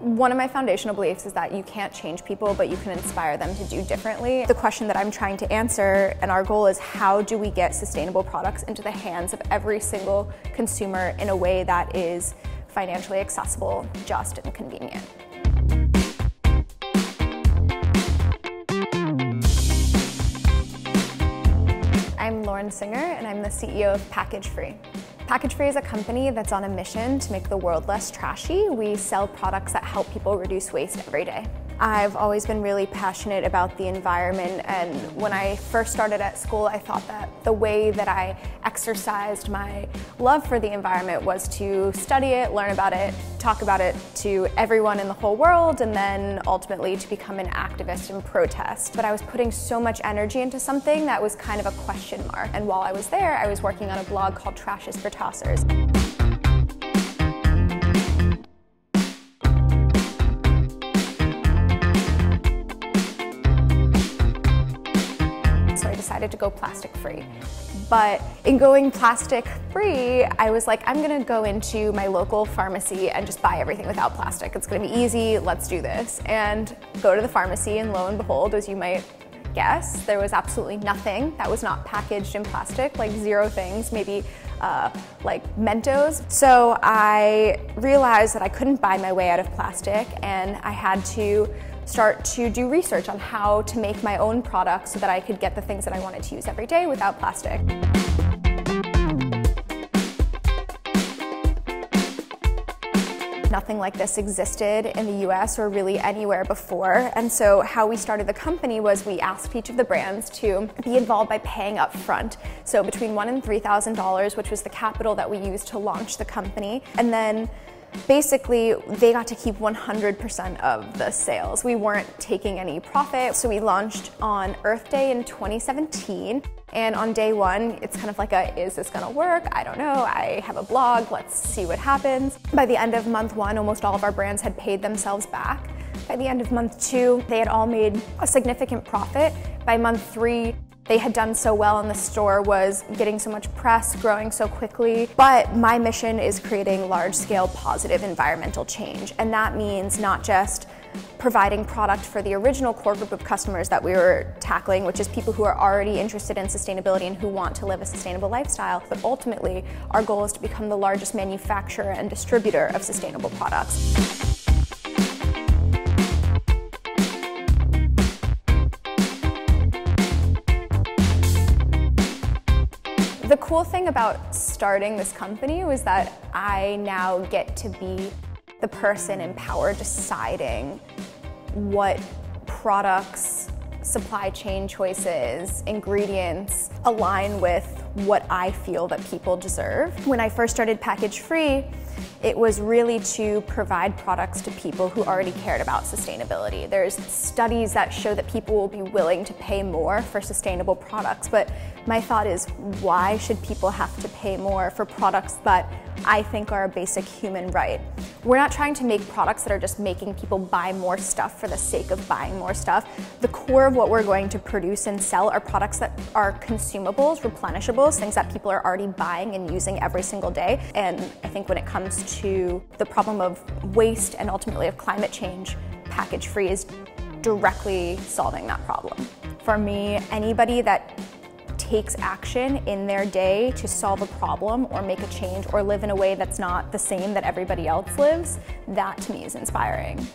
One of my foundational beliefs is that you can't change people, but you can inspire them to do differently. The question that I'm trying to answer and our goal is how do we get sustainable products into the hands of every single consumer in a way that is financially accessible, just, and convenient. I'm Lauren Singer and I'm the CEO of Package Free. Package Free is a company that's on a mission to make the world less trashy. We sell products that help people reduce waste every day. I've always been really passionate about the environment and when I first started at school I thought that the way that I exercised my love for the environment was to study it, learn about it, talk about it to everyone in the whole world and then ultimately to become an activist and protest. But I was putting so much energy into something that was kind of a question mark and while I was there I was working on a blog called Trash is for Tossers. Decided to go plastic free. But in going plastic free, I was like, I'm gonna go into my local pharmacy and just buy everything without plastic. It's gonna be easy, let's do this. And go to the pharmacy and lo and behold, as you might guess, there was absolutely nothing that was not packaged in plastic, like zero things, maybe uh, like Mentos. So I realized that I couldn't buy my way out of plastic and I had to start to do research on how to make my own products so that I could get the things that I wanted to use every day without plastic. Nothing like this existed in the US or really anywhere before. And so how we started the company was we asked each of the brands to be involved by paying up front. So between one and $3,000, which was the capital that we used to launch the company. And then basically they got to keep 100% of the sales. We weren't taking any profit. So we launched on Earth Day in 2017. And on day one, it's kind of like a, is this gonna work? I don't know. I have a blog, let's see what happens. By the end of month one, almost all of our brands had paid themselves back. By the end of month two, they had all made a significant profit. By month three, they had done so well and the store was getting so much press, growing so quickly. But my mission is creating large scale positive environmental change. And that means not just providing product for the original core group of customers that we were tackling, which is people who are already interested in sustainability and who want to live a sustainable lifestyle. But ultimately, our goal is to become the largest manufacturer and distributor of sustainable products. The cool thing about starting this company was that I now get to be the person in power deciding what products, supply chain choices, ingredients align with what I feel that people deserve. When I first started Package Free, it was really to provide products to people who already cared about sustainability. There's studies that show that people will be willing to pay more for sustainable products, but my thought is why should people have to pay more for products that I think are a basic human right? We're not trying to make products that are just making people buy more stuff for the sake of buying more stuff. The core of what we're going to produce and sell are products that are consumables, replenishables, things that people are already buying and using every single day. And I think when it comes to the problem of waste and ultimately of climate change, package free is directly solving that problem. For me, anybody that takes action in their day to solve a problem or make a change or live in a way that's not the same that everybody else lives, that to me is inspiring.